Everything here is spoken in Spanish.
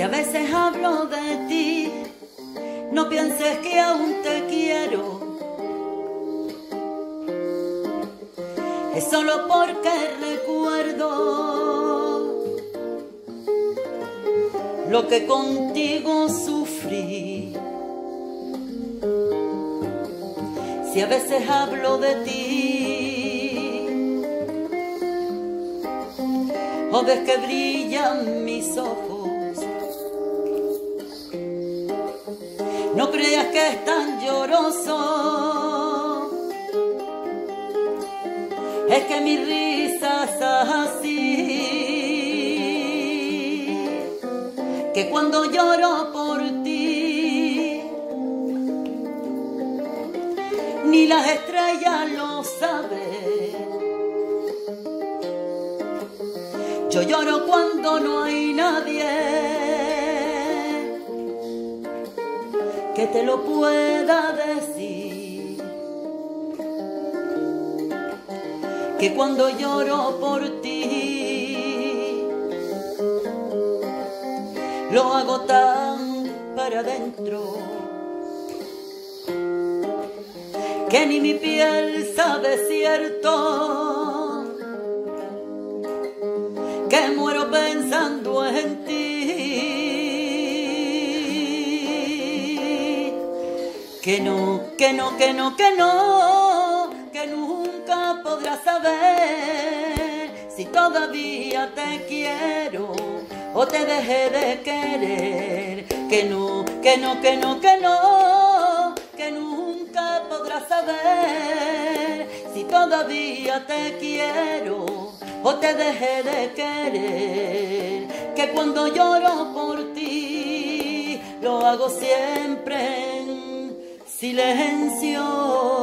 Si a veces hablo de ti, no pienses que aún te quiero. Es solo porque recuerdo lo que contigo sufrí. Si a veces hablo de ti, o ves que brillan mis ojos no creas que es tan lloroso. Es que mi risa es así, que cuando lloro por ti, ni las estrellas lo saben. Yo lloro cuando no hay nadie que te lo pueda decir. Que cuando lloro por ti, lo hago tan para adentro. Que ni mi piel sabe cierto, que muero pensando en ti. Que no, que no, que no, que no, que nunca podrás saber si todavía te quiero o te dejé de querer. Que no, que no, que no, que no, que nunca podrás saber si todavía te quiero o te dejé de querer. Que cuando lloro por ti, lo hago siempre silencio.